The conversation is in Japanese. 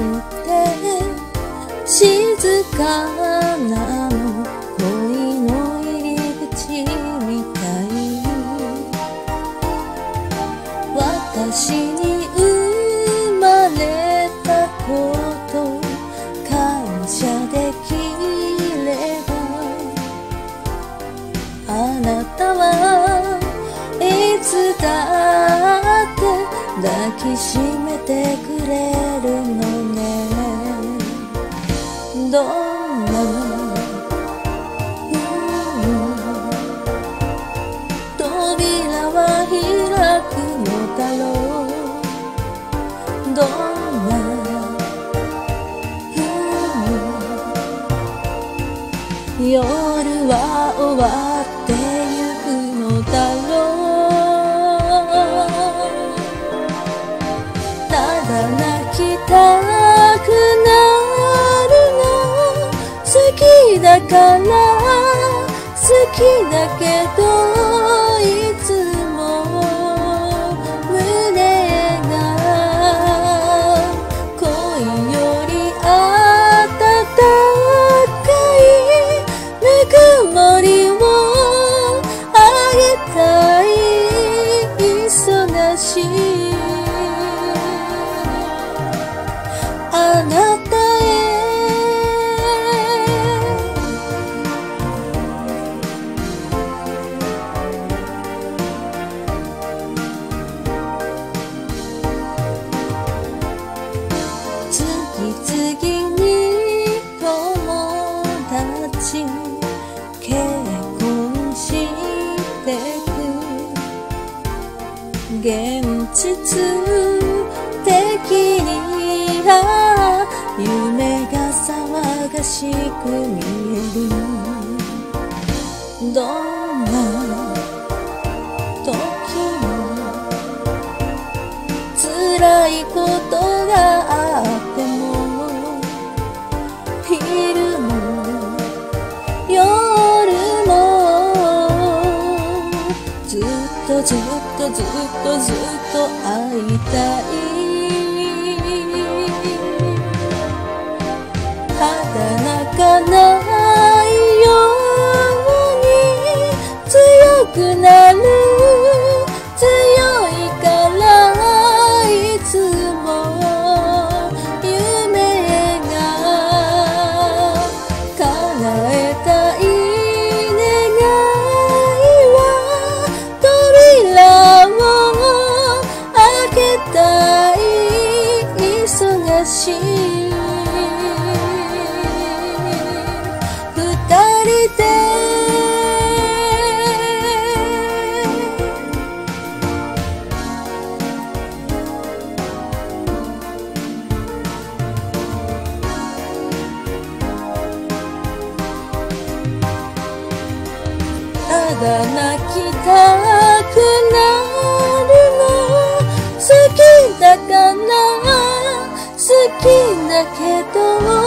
って静かなの恋の入り口みたい私に生まれたこと感謝できれば。あなたはいつだって抱きしめてくれどんな夜は終わってゆくのだろう。ただ泣きたくなるの。好きだから好きだけど。現実的には夢が騒がしく見ずっとずっとずっと会いたいが泣きたくなるの。好きだから好きだけど。